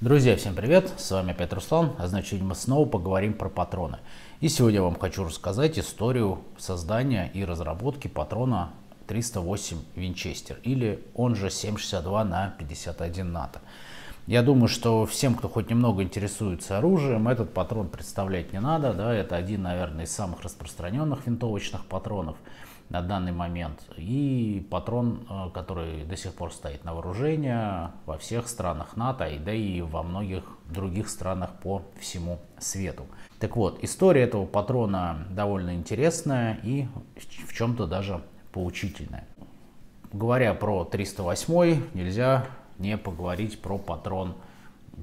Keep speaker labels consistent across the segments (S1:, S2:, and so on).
S1: Друзья, всем привет! С вами опять Руслан, а значит мы снова поговорим про патроны. И сегодня я вам хочу рассказать историю создания и разработки патрона 308 Винчестер, или он же 7,62 на 51 НАТО. Я думаю, что всем, кто хоть немного интересуется оружием, этот патрон представлять не надо. Да? Это один, наверное, из самых распространенных винтовочных патронов на данный момент. И патрон, э, который до сих пор стоит на вооружении во всех странах НАТО, и да и во многих других странах по всему свету. Так вот, история этого патрона довольно интересная и в чем-то даже поучительная. Говоря про 308, нельзя не поговорить про патрон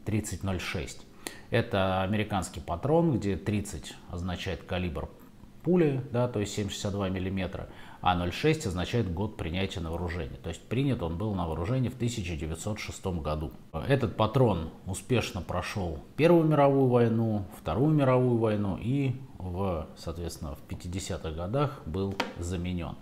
S1: 3006. Это американский патрон, где 30 означает калибр пули, да, то есть 7,62 мм, а 0,6 означает год принятия на вооружение. То есть принят он был на вооружение в 1906 году. Этот патрон успешно прошел Первую мировую войну, Вторую мировую войну и, в, соответственно, в 50-х годах был заменен.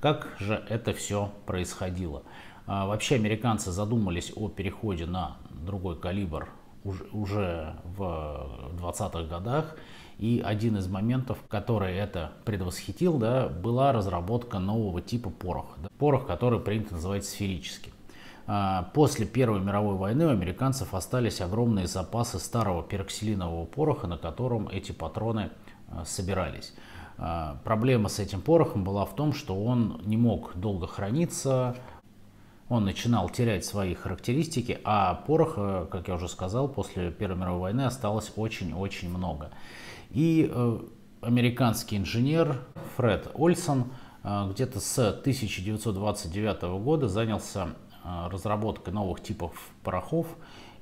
S1: Как же это все происходило? А, вообще американцы задумались о переходе на другой калибр уже в 20-х годах. И один из моментов, который это предвосхитил, да, была разработка нового типа пороха. Да, порох, который принято называть сферическим. А, после Первой мировой войны у американцев остались огромные запасы старого пероксилинового пороха, на котором эти патроны а, собирались. Проблема с этим порохом была в том, что он не мог долго храниться, он начинал терять свои характеристики, а пороха, как я уже сказал, после Первой мировой войны осталось очень-очень много. И э, американский инженер Фред Ольсон э, где-то с 1929 года занялся э, разработкой новых типов порохов,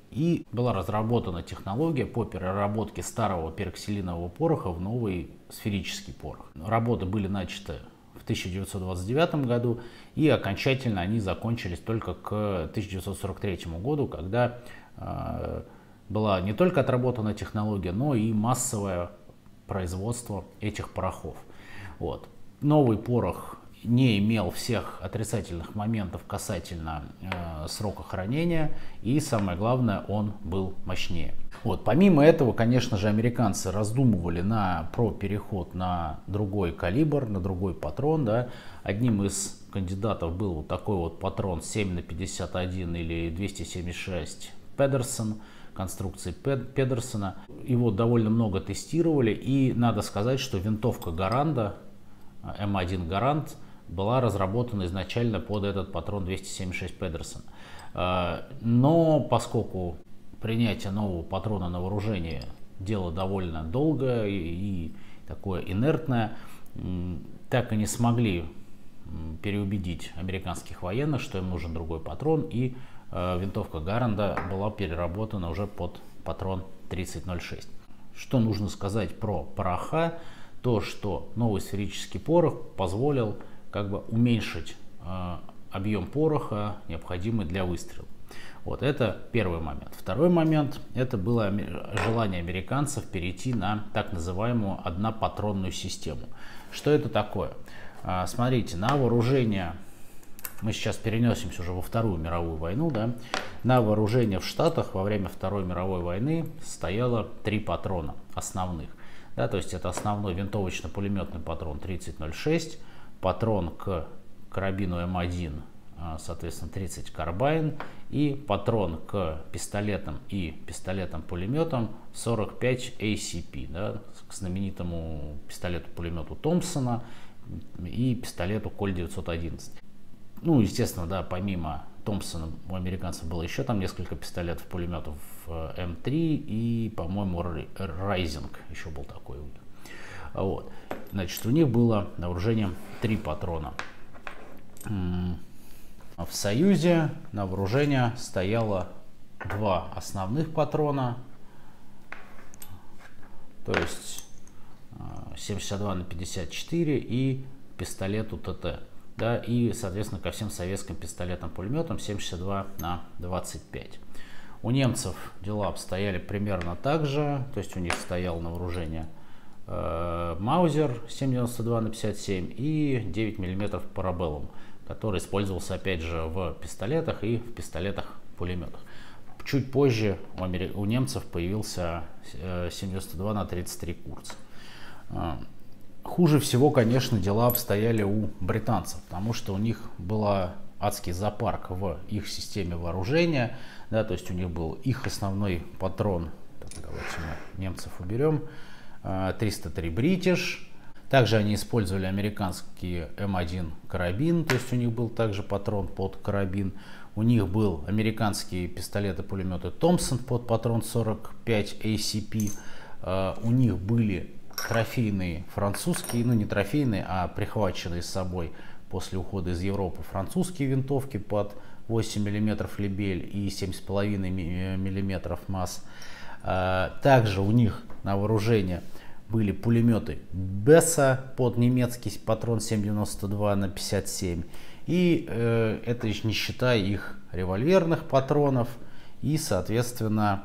S1: и была разработана технология по переработке старого пероксилинового пороха в новый сферический порох. Работы были начаты в 1929 году, и окончательно они закончились только к 1943 году, когда э, была не только отработана технология, но и массовое производство этих порохов. Вот. Новый порох не имел всех отрицательных моментов касательно э, срока хранения и самое главное он был мощнее. Вот. Помимо этого, конечно же, американцы раздумывали на, про переход на другой калибр, на другой патрон. Да. Одним из кандидатов был вот такой вот патрон 7 на 51 или 276 Педерсон конструкции Педерсона. Его довольно много тестировали и надо сказать, что винтовка Гаранда, М1 Гарант, была разработана изначально под этот патрон 276 Педерсон. А, но поскольку принятие нового патрона на вооружение дело довольно долгое и такое инертное, так и не смогли переубедить американских военных, что им нужен другой патрон, и э, винтовка Гаранда была переработана уже под патрон 3006. Что нужно сказать про пороха? То, что новый сферический порох позволил как бы уменьшить э, объем пороха, необходимый для выстрела. Вот это первый момент. Второй момент, это было желание американцев перейти на так называемую однопатронную систему. Что это такое? А, смотрите, на вооружение, мы сейчас перенесемся уже во Вторую мировую войну, да, на вооружение в Штатах во время Второй мировой войны стояло три патрона основных. Да, то есть это основной винтовочно-пулеметный патрон 3006, патрон к карабину М1, а, соответственно 30 карбайн и патрон к пистолетам и пистолетам-пулеметам 45 ACP, да, к знаменитому пистолету-пулемету Томпсона и пистолету Коль 911. Ну, естественно, да, помимо Томпсона у американцев было еще там несколько пистолетов, пулеметов э, М3 и, по-моему, Райзинг еще был такой у них. Вот. Значит, у них было на вооружении три патрона. В Союзе на вооружение стояло два основных патрона, то есть 72 на 54 и пистолету ТТ. Да, и, соответственно, ко всем советским пистолетам-пулеметам 72 на 25. У немцев дела обстояли примерно так же, то есть у них стоял на вооружение э, Маузер 7,92 на 57 и 9 мм парабеллум, который использовался опять же в пистолетах и в пистолетах-пулеметах. чуть позже у, амери... у немцев появился 72 на 33 курс. Хуже всего, конечно, дела обстояли у британцев, потому что у них была адский зоопарк в их системе вооружения, да, то есть у них был их основной патрон, так, давайте мы немцев уберем, 303 British, также они использовали американский М1 карабин, то есть у них был также патрон под карабин, у них был американские пистолеты-пулеметы Томпсон под патрон 45 ACP, у них были трофейные французские, ну не трофейные, а прихваченные с собой после ухода из Европы французские винтовки под 8 мм лебель и 7,5 мм МАС. А, также у них на вооружение были пулеметы Бесса под немецкий патрон 7,92 на 57. И э, это не считая их револьверных патронов и, соответственно,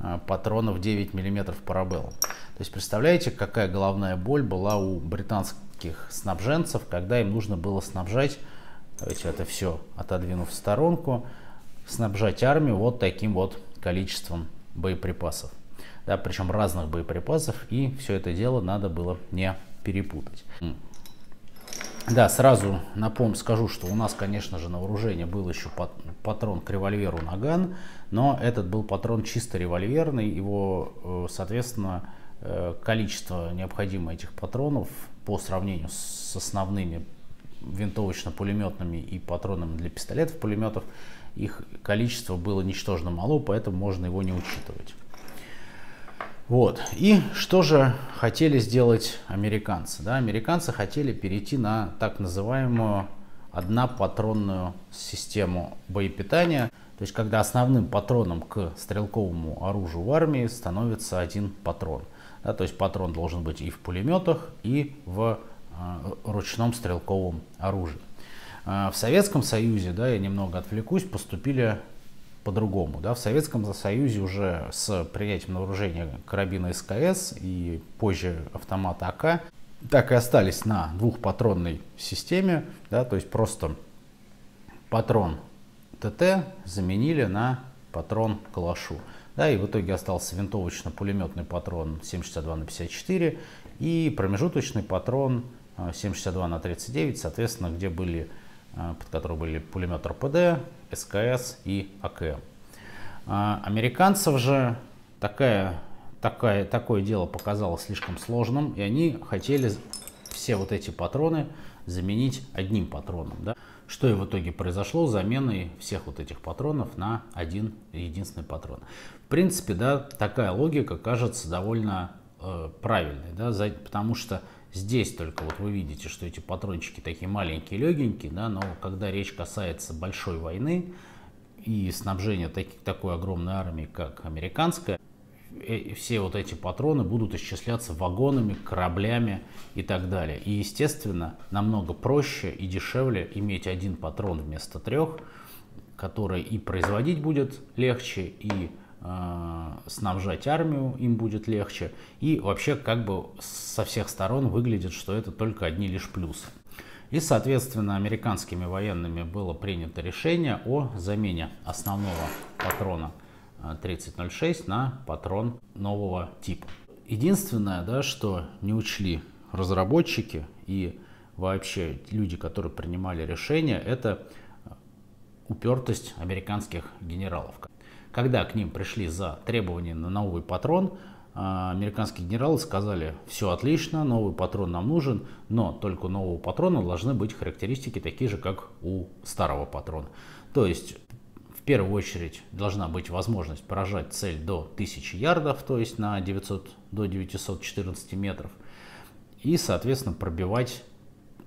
S1: э, патронов 9 мм парабеллум. То есть представляете, какая головная боль была у британских снабженцев, когда им нужно было снабжать, давайте это все отодвинув в сторонку, снабжать армию вот таким вот количеством боеприпасов. Да, причем разных боеприпасов, и все это дело надо было не перепутать. Да, сразу напомню, скажу, что у нас, конечно же, на вооружении был еще патрон к револьверу Наган, но этот был патрон чисто револьверный, его, э, соответственно, Э, количество необходимое этих патронов по сравнению с основными винтовочно-пулеметными и патронами для пистолетов, пулеметов, их количество было ничтожно мало, поэтому можно его не учитывать. Вот. И что же хотели сделать американцы? Да, американцы хотели перейти на так называемую однопатронную систему боепитания. То есть, когда основным патроном к стрелковому оружию в армии становится один патрон – да, то есть патрон должен быть и в пулеметах, и в э, ручном стрелковом оружии. Э, в Советском Союзе, да, я немного отвлекусь, поступили по-другому. Да. В Советском Союзе уже с принятием на вооружение карабина СКС и позже автомата АК так и остались на двухпатронной системе, да, то есть просто патрон ТТ заменили на патрон Калашу. Да, и в итоге остался винтовочно-пулеметный патрон 7,62 на 54 и промежуточный патрон 7,62 э, на 39, соответственно, где были, э, под которые были пулемет РПД, СКС и АКМ. А американцев же такая, такая, такое дело показалось слишком сложным, и они хотели все вот эти патроны заменить одним патроном. Да? Что и в итоге произошло заменой всех вот этих патронов на один единственный патрон. В принципе, да, такая логика кажется довольно э, правильной, да, за, потому что здесь только вот вы видите, что эти патрончики такие маленькие, легенькие, да, но когда речь касается большой войны и снабжения таки, такой огромной армии, как американская, Э, все вот эти патроны будут исчисляться вагонами, кораблями и так далее. И, естественно, намного проще и дешевле иметь один патрон вместо трех, который и производить будет легче, и снабжать армию им будет легче. И вообще как бы со всех сторон выглядит, что это только одни лишь плюсы. И, соответственно, американскими военными было принято решение о замене основного патрона – 3006 на патрон нового типа. Единственное, да, что не учли разработчики и вообще люди, которые принимали решения, это упертость американских генералов. Когда к ним пришли за требования на новый патрон, а, американские генералы сказали, все отлично, новый патрон нам нужен, но только у нового патрона должны быть характеристики такие же, как у старого патрона. То есть первую очередь должна быть возможность поражать цель до 1000 ярдов, то есть на 900, до 914 метров. И, соответственно, пробивать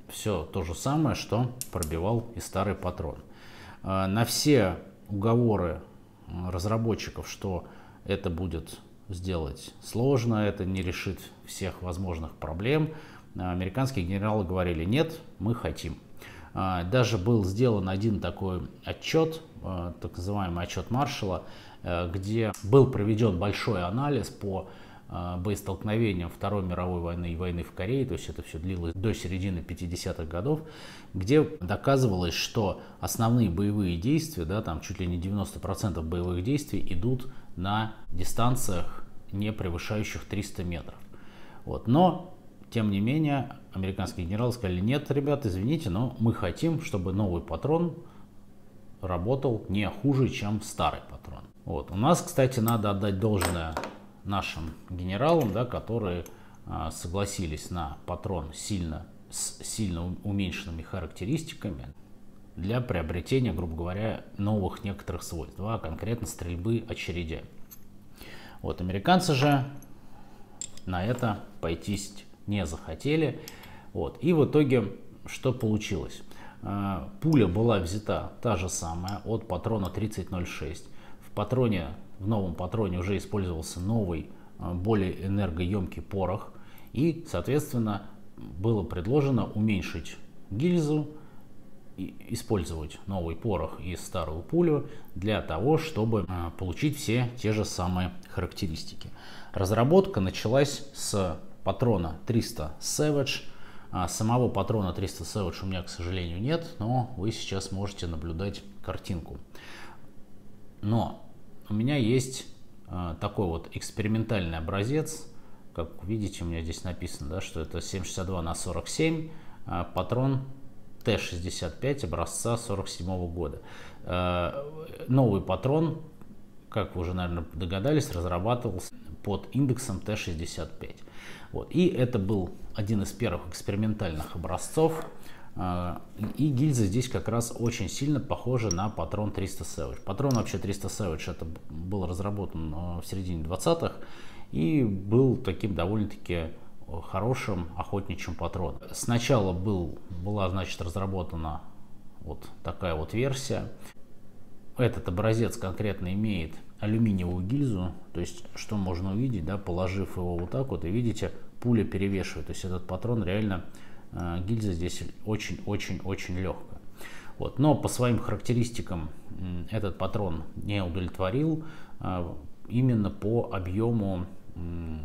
S1: все то же самое, что пробивал и старый патрон. А, на все уговоры разработчиков, что это будет сделать сложно, это не решит всех возможных проблем, американские генералы говорили, нет, мы хотим. А, даже был сделан один такой отчет, а, так называемый отчет Маршала, э, где был проведен большой анализ по боестолкновениям Второй мировой войны и войны в Корее, то есть это все длилось до середины 50-х годов, где доказывалось, что основные боевые действия, да, там чуть ли не 90% боевых действий идут на дистанциях, не превышающих 300 метров. Вот. Но, тем не менее, американские генералы сказали, нет, ребят, извините, но мы хотим, чтобы новый патрон работал не хуже, чем старый патрон. Вот. У нас, кстати, надо отдать должное нашим генералам, да, которые а, согласились на патрон сильно, с сильно уменьшенными характеристиками для приобретения, грубо говоря, новых некоторых свойств, а конкретно стрельбы очередями. Вот американцы же на это пойти не захотели. Вот. И в итоге что получилось? А, пуля была взята та же самая от патрона 3006. В патроне, в новом патроне уже использовался новый, а, более энергоемкий порох. И, соответственно, было предложено уменьшить гильзу, использовать новый порох и старую пулю для того, чтобы а, получить все те же самые характеристики. Разработка началась с патрона 300 Savage. А самого патрона 300 Savage у меня, к сожалению, нет, но вы сейчас можете наблюдать картинку. Но у меня есть э, такой вот экспериментальный образец, как видите, у меня здесь написано, да, что это 762 на 47, э, патрон Т-65 образца 47 года. Э, новый патрон, как вы уже, наверное, догадались, разрабатывался под индексом Т-65. Вот. И это был один из первых экспериментальных образцов. А, и гильза здесь как раз очень сильно похожа на патрон 300 Savage. Патрон вообще 300 Savage это был разработан а, в середине 20-х и был таким довольно-таки хорошим охотничьим патроном. Сначала был, была значит, разработана вот такая вот версия. Этот образец конкретно имеет алюминиевую гильзу, то есть что можно увидеть, да, положив его вот так вот, и видите, пуля перевешивает, то есть этот патрон реально, гильза здесь очень-очень-очень легкая. Вот. Но по своим характеристикам э, этот патрон не удовлетворил э, именно по объему, э,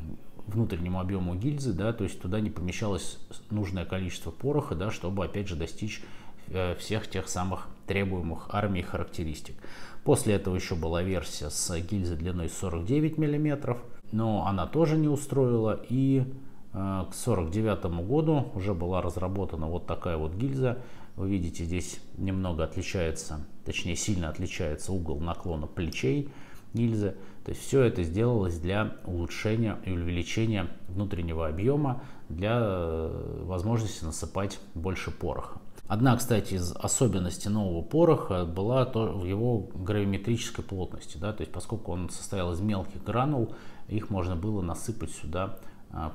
S1: внутреннему объему гильзы, да, то есть туда не помещалось нужное количество пороха, да, чтобы опять же достичь э, всех тех самых требуемых армией характеристик. После этого еще была версия с гильзой длиной 49 мм, но она тоже не устроила. И э, к 1949 году уже была разработана вот такая вот гильза. Вы видите, здесь немного отличается, точнее сильно отличается угол наклона плечей гильзы. То есть все это сделалось для улучшения и увеличения внутреннего объема, для э, возможности насыпать больше пороха. Одна, кстати, из особенностей нового пороха была то, в его гравиметрической плотности. Да? То есть, поскольку он состоял из мелких гранул, их можно было насыпать сюда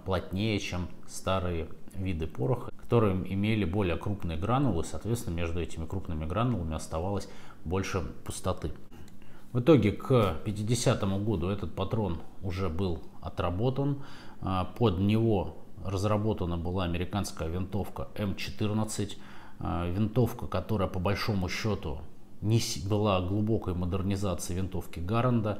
S1: плотнее, чем старые виды пороха, которые имели более крупные гранулы, соответственно, между этими крупными гранулами оставалось больше пустоты. В итоге к 50 году этот патрон уже был отработан. А, под него разработана была американская винтовка М14 а, винтовка, которая по большому счету не была глубокой модернизацией винтовки Гаранда.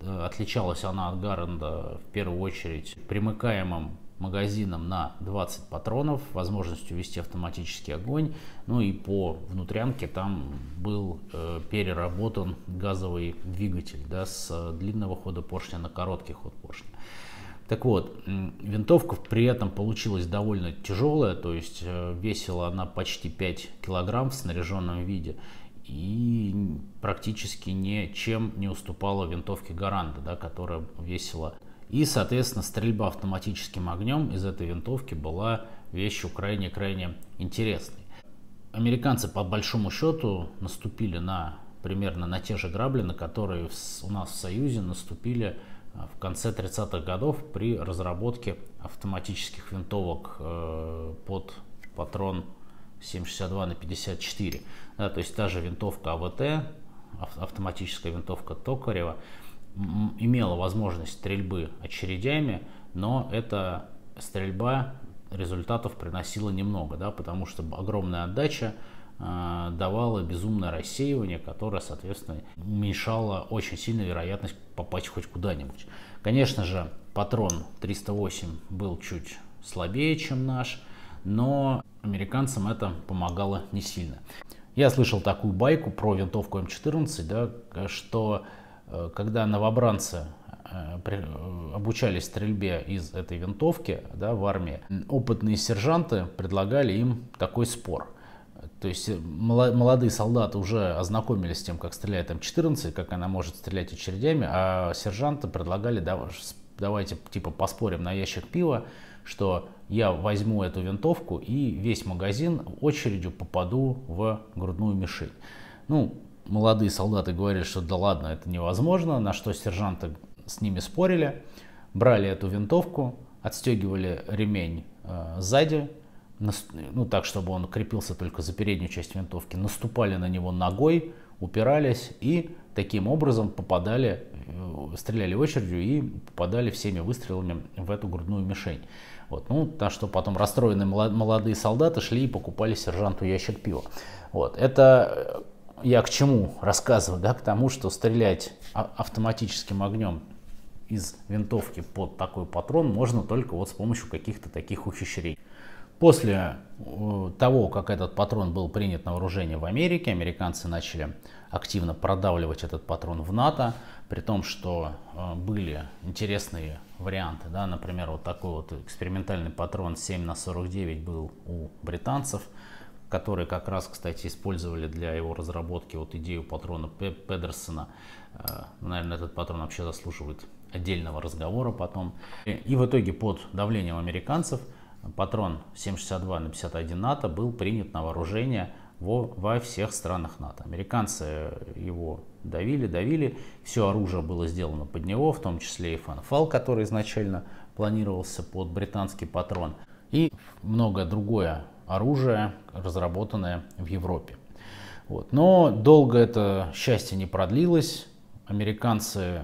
S1: Э, отличалась она от Гаранда в первую очередь примыкаемым магазином на 20 патронов, возможностью вести автоматический огонь. Ну и по внутрянке там был э, переработан газовый двигатель да, с длинного хода поршня на короткий ход поршня. Так вот, винтовка при этом получилась довольно тяжелая, то есть э, весила она почти 5 килограмм в снаряженном виде и практически ничем не уступала винтовке Гаранда, да, которая весила. И, соответственно, стрельба автоматическим огнем из этой винтовки была вещью крайне-крайне интересной. Американцы, по большому счету, наступили на примерно на те же грабли, на которые у нас в Союзе наступили в конце 30-х годов при разработке автоматических винтовок э, под патрон 7,62 на 54. Да, то есть та же винтовка АВТ, автоматическая винтовка Токарева, имела возможность стрельбы очередями, но эта стрельба результатов приносила немного, да, потому что огромная отдача э, давала безумное рассеивание, которое, соответственно, уменьшало очень сильно вероятность попасть хоть куда-нибудь. Конечно же, патрон 308 был чуть слабее, чем наш, но американцам это помогало не сильно. Я слышал такую байку про винтовку М14, да, что э, когда новобранцы э, э, обучались стрельбе из этой винтовки да, в армии, опытные сержанты предлагали им такой спор. То есть молодые солдаты уже ознакомились с тем, как стреляет М14, как она может стрелять очередями, а сержанты предлагали, давайте типа поспорим на ящик пива, что я возьму эту винтовку и весь магазин очередью попаду в грудную мишень. Ну, молодые солдаты говорили, что да ладно, это невозможно, на что сержанты с ними спорили, брали эту винтовку, отстегивали ремень э, сзади, ну так, чтобы он крепился только за переднюю часть винтовки, наступали на него ногой, упирались и таким образом попадали, э, стреляли очередью и попадали всеми выстрелами в эту грудную мишень. Вот. Ну, так что потом расстроенные молодые солдаты шли и покупали сержанту ящик пива. Вот. Это э, я к чему рассказываю? Да, к тому, что стрелять а, автоматическим огнем из винтовки под такой патрон можно только вот с помощью каких-то таких ухищрений. После э, того, как этот патрон был принят на вооружение в Америке, американцы начали активно продавливать этот патрон в НАТО, при том, что э, были интересные варианты. Да? Например, вот такой вот экспериментальный патрон 7 на 49 был у британцев, которые как раз, кстати, использовали для его разработки вот идею патрона Педерсона. Э, наверное, этот патрон вообще заслуживает отдельного разговора потом. И в итоге под давлением американцев – патрон 7,62 на 51 НАТО был принят на вооружение во, во всех странах НАТО. Американцы его давили, давили, все оружие было сделано под него, в том числе и фанфал, который изначально планировался под британский патрон, и многое другое оружие, разработанное в Европе. Вот. Но долго это счастье не продлилось. Американцы э,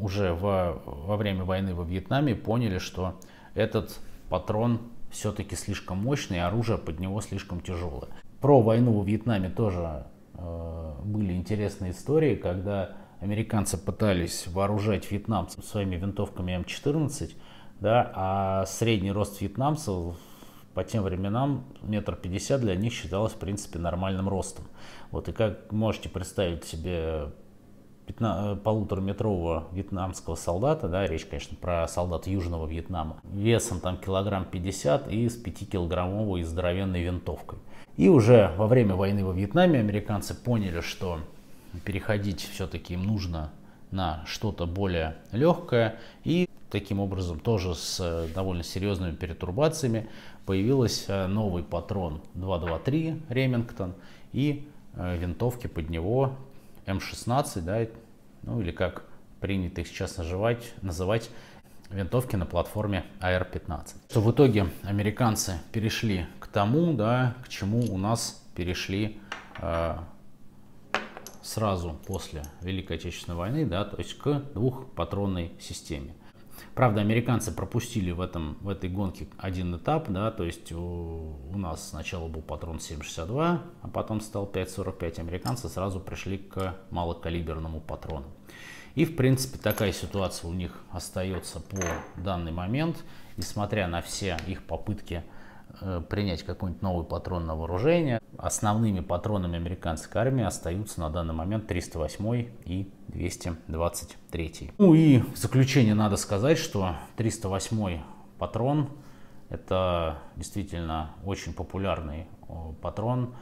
S1: уже во, во время войны во Вьетнаме поняли, что этот патрон все-таки слишком мощный, оружие под него слишком тяжелое. Про войну во Вьетнаме тоже э, были интересные истории, когда американцы пытались вооружать вьетнамцев своими винтовками М14, да, а средний рост вьетнамцев по тем временам метр пятьдесят для них считалось в принципе нормальным ростом. Вот и как можете представить себе 15, полутораметрового вьетнамского солдата, да, речь, конечно, про солдата Южного Вьетнама, весом там килограмм 50 и с 5-килограммовой здоровенной винтовкой. И уже во время войны во Вьетнаме американцы поняли, что переходить все-таки им нужно на что-то более легкое. И таким образом тоже с э, довольно серьезными перетурбациями появился новый патрон 223 Ремингтон и э, винтовки под него М16, да, ну или как принято их сейчас называть, называть винтовки на платформе AR-15. Что в итоге американцы перешли к тому, да, к чему у нас перешли э, сразу после Великой Отечественной войны, да, то есть к двухпатронной системе. Правда, американцы пропустили в, этом, в этой гонке один этап, да, то есть у, у нас сначала был патрон 7,62, а потом стал 5,45. Американцы сразу пришли к малокалиберному патрону. И, в принципе, такая ситуация у них остается по данный момент. Несмотря на все их попытки Э, принять какой-нибудь новый патрон на вооружение. Основными патронами американской армии остаются на данный момент 308 и 223. Ну и в заключение надо сказать, что 308 патрон это действительно очень популярный патрон.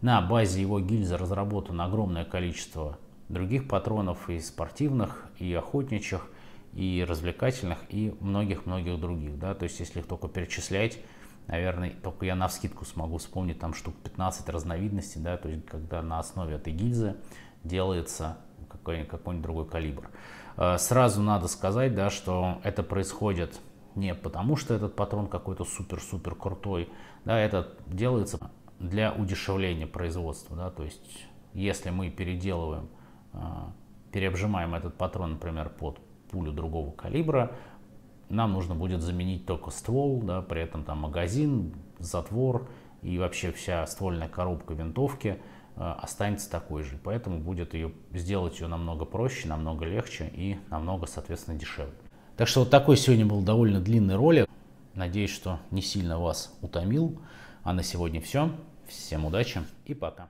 S1: На базе его гильзы разработано огромное количество других патронов и спортивных, и охотничьих, и развлекательных, и многих-многих других. Да? То есть если их только перечислять, наверное, только я на вскидку смогу вспомнить там штук 15 разновидностей, да, то есть когда на основе этой гильзы делается какой-нибудь какой другой калибр. Э, сразу надо сказать, да, что это происходит не потому, что этот патрон какой-то супер-супер крутой, да, это делается для удешевления производства, да, то есть если мы переделываем, э, переобжимаем этот патрон, например, под пулю другого калибра, нам нужно будет заменить только ствол, да, при этом там магазин, затвор и вообще вся ствольная коробка винтовки э, останется такой же. Поэтому будет ее сделать ее намного проще, намного легче и намного, соответственно, дешевле. Так что вот такой сегодня был довольно длинный ролик. Надеюсь, что не сильно вас утомил. А на сегодня все. Всем удачи и пока.